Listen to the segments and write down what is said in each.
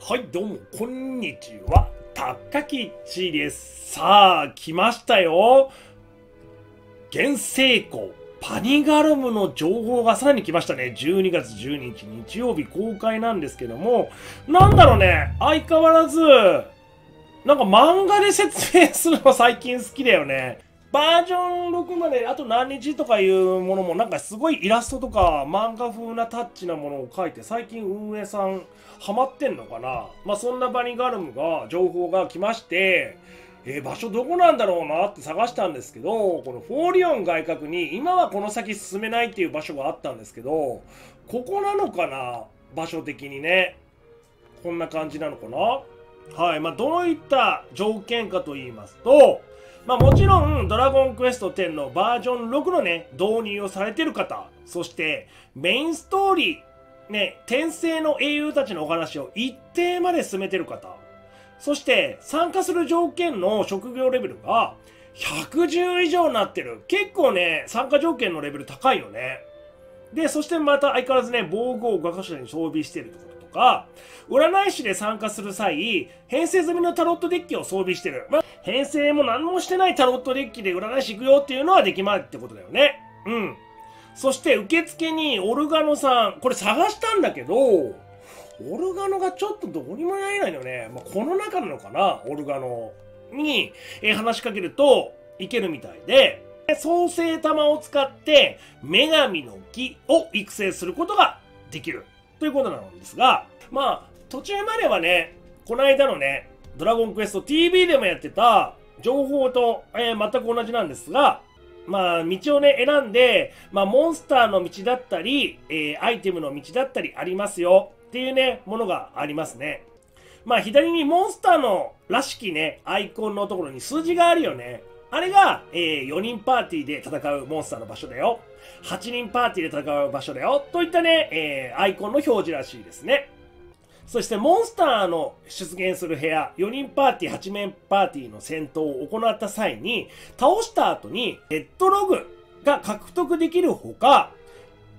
はい、どうも、こんにちは。たっかきっちです。さあ、来ましたよ。原成功、パニガルムの情報がさらに来ましたね。12月12日日曜日公開なんですけども、なんだろうね、相変わらず、なんか漫画で説明するの最近好きだよね。バージョン6まであと何日とかいうものもなんかすごいイラストとか漫画風なタッチなものを書いて最近運営さんハマってんのかな。まあそんなバニガルムが情報が来ましてえー場所どこなんだろうなって探したんですけどこのフォーリオン外角に今はこの先進めないっていう場所があったんですけどここなのかな？場所的にね。こんな感じなのかな？はい。まあどういった条件かと言いますとまあもちろん、ドラゴンクエスト10のバージョン6のね、導入をされてる方、そしてメインストーリー、ね、転生の英雄たちのお話を一定まで進めてる方、そして参加する条件の職業レベルが110以上になってる。結構ね、参加条件のレベル高いよね。で、そしてまた相変わらずね、防具を画家者に装備してるってこととか、占い師で参加する際、編成済みのタロットデッキを装備してる。まあ、編成も何もしてないタロットデッキで占い師行くよっていうのはできまいってことだよね。うん。そして受付にオルガノさん、これ探したんだけど、オルガノがちょっとどこにもないのよね。まあ、この中なのかな、オルガノに、え話しかけるといけるみたいで、創生玉を使って女神の木を育成することができるということなんですが、まあ、途中まではね、この間のね、ドラゴンクエスト TV でもやってた情報と、えー全く同じなんですが、まあ、道をね、選んで、まあ、モンスターの道だったり、えーアイテムの道だったりありますよっていうね、ものがありますね。まあ、左にモンスターのらしきね、アイコンのところに数字があるよね。あれが、えー4人パーティーで戦うモンスターの場所だよ。8人パーティーで戦う場所だよ。といったね、えーアイコンの表示らしいですね。そしてモンスターの出現する部屋、4人パーティー、8面パーティーの戦闘を行った際に、倒した後にレッドログが獲得できるほか、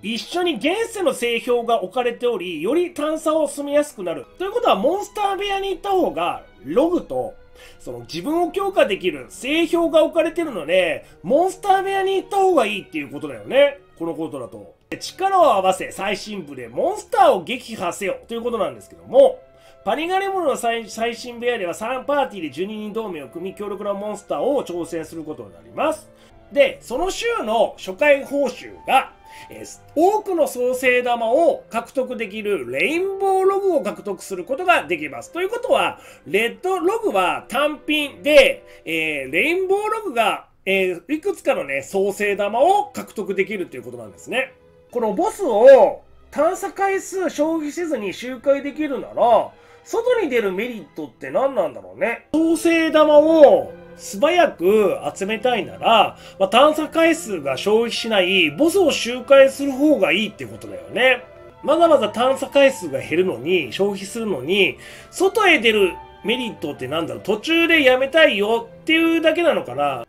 一緒に現世の製氷が置かれており、より探査を進みやすくなる。ということは、モンスター部屋に行った方が、ログと、その自分を強化できる製氷が置かれてるので、モンスター部屋に行った方がいいっていうことだよね。このことだと。力を合わせ最新部でモンスターを撃破せよということなんですけども、パリガレモノの最最新部屋では3パーティーで12人同盟を組み強力なモンスターを挑戦することになります。で、その週の初回報酬が、えー多くの創生玉を獲得できるレインボーログを獲得することができます。ということは、レッドログは単品で、えーレインボーログが、えーいくつかのね、創生玉を獲得できるということなんですね。このボスを探査回数消費せずに周回できるなら、外に出るメリットって何なんだろうね。創生玉を素早く集めたいなら、まあ、探査回数が消費しないボスを周回する方がいいってことだよね。まだまだ探査回数が減るのに、消費するのに、外へ出るメリットってなんだろう途中でやめたいよっていうだけなのかな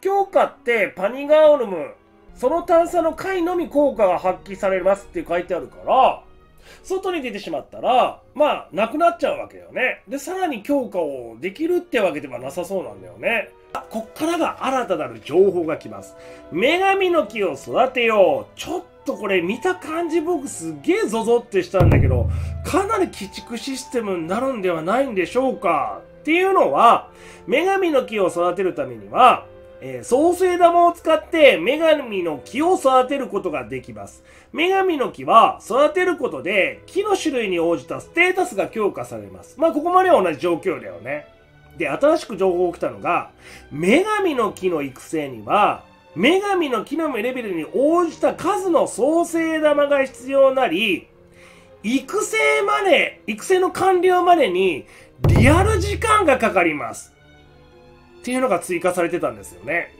強化ってパニガオルム、その探査の回のみ効果が発揮されますって書いてあるから、外に出てしまったら、まあ、なくなっちゃうわけよね。で、さらに強化をできるってわけではなさそうなんだよね。あこっからが新たなる情報が来ます。女神の木を育てよう。ちょっとこれ見た感じ僕すげえゾゾってしたんだけど、かなり鬼畜システムになるんではないんでしょうか？っていうのは、女神の木を育てるためには、えー創生玉を使って女神の木を育てることができます。女神の木は育てることで木の種類に応じたステータスが強化されます。まあここまでは同じ状況だよね。で、新しく情報が来たのが、女神の木の育成には、女神の木のレベルに応じた数の創生玉が必要なり、育成まで、育成の完了までにリアル時間がかかります。っていうのが追加されてたんですよね。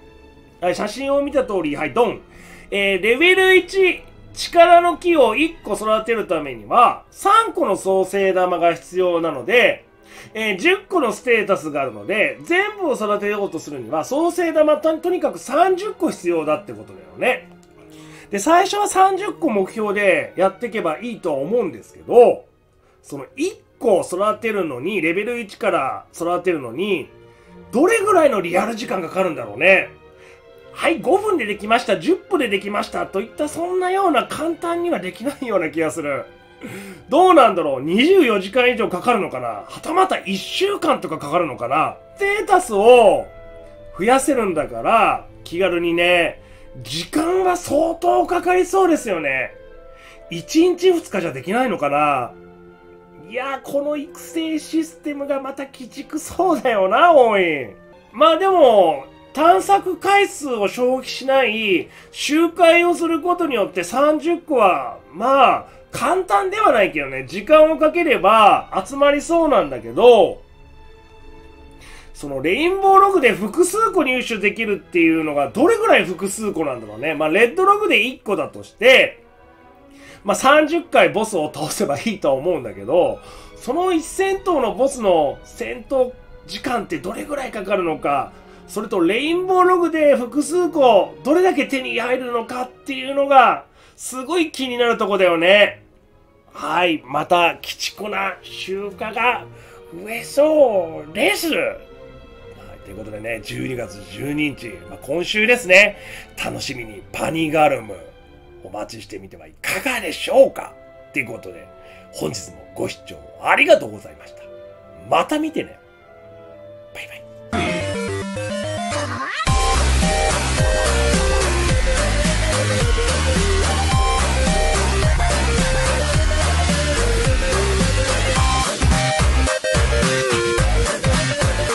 はい、写真を見た通り、はい、ドン。えー、レベル1、力の木を1個育てるためには、3個の創生玉が必要なので、えー10個のステータスがあるので、全部を育てようとするには、創生玉ととにかく30個必要だってことだよね。で、最初は30個目標でやっていけばいいとは思うんですけど、その1個育てるのに、レベル1から育てるのに、どれぐらいのリアル時間かかるんだろうね。はい、5分でできました、10分でできましたといったそんなような簡単にはできないような気がする。どうなんだろう ?24 時間以上かかるのかなはたまた1週間とかかかるのかなステータスを増やせるんだから、気軽にね、時間は相当かかりそうですよね。1日2日じゃできないのかないやこの育成システムがまた鬼畜そうだよな、おい。まあでも、探索回数を消費しない周回をすることによって30個は、まあ、簡単ではないけどね、時間をかければ集まりそうなんだけど、そのレインボーログで複数個入手できるっていうのがどれぐらい複数個なんだろうね。まあ、レッドログで1個だとして、まあ、30回ボスを倒せばいいとは思うんだけど、その1戦闘のボスの戦闘時間ってどれぐらいかかるのか、それとレインボーログで複数個どれだけ手に入るのかっていうのがすごい気になるとこだよね。はい、また鬼畜な集荷が増えそうです。はい、ということでね、12月12日、まあ、今週ですね、楽しみにパニーガルムお待ちしてみてはいかがでしょうか？ということで、本日もご視聴ありがとうございました。また見てね。バイバイ。